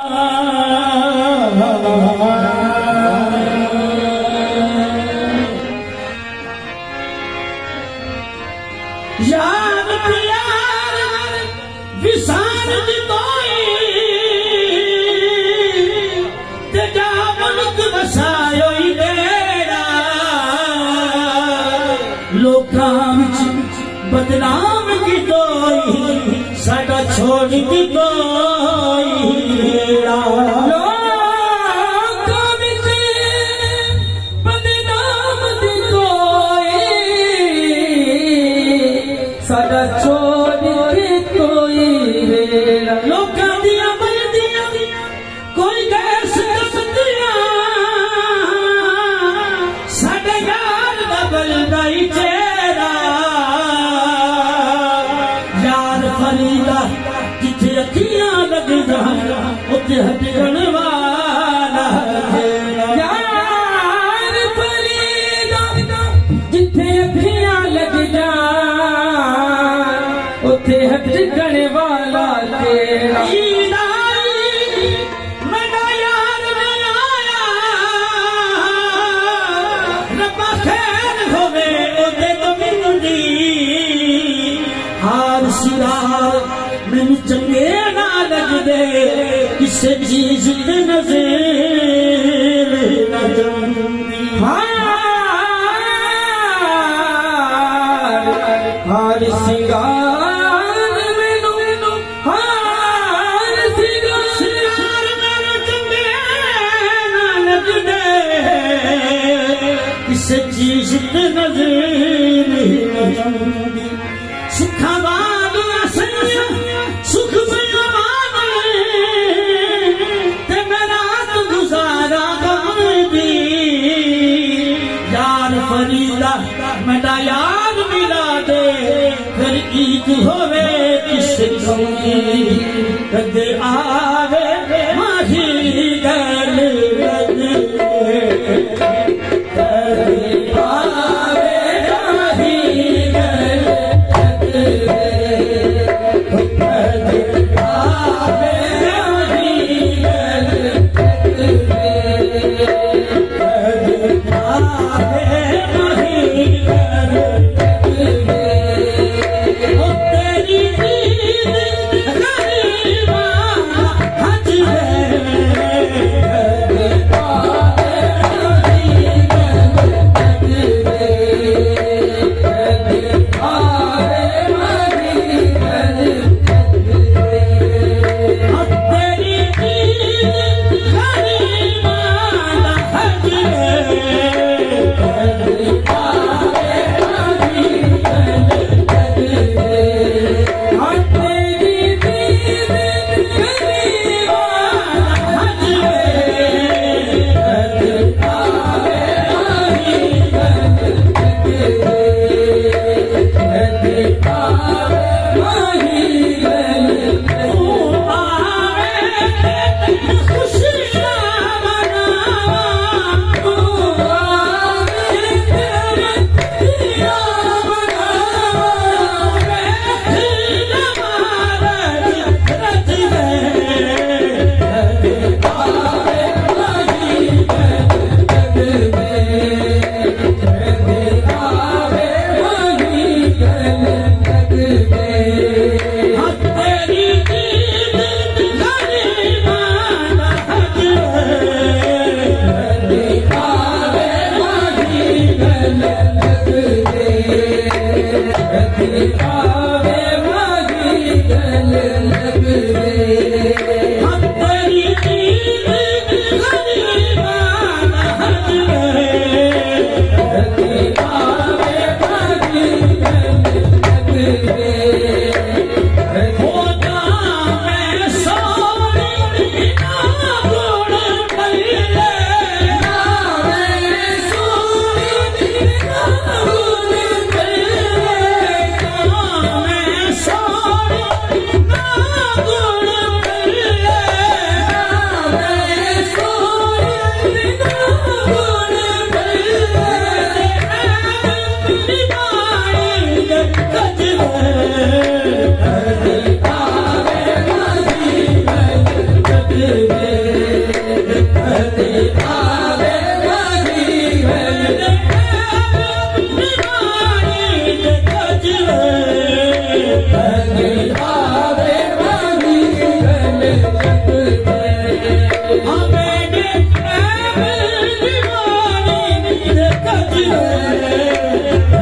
Ah! 兄弟。सेठीज़ nazır आ पिता गे Yeah.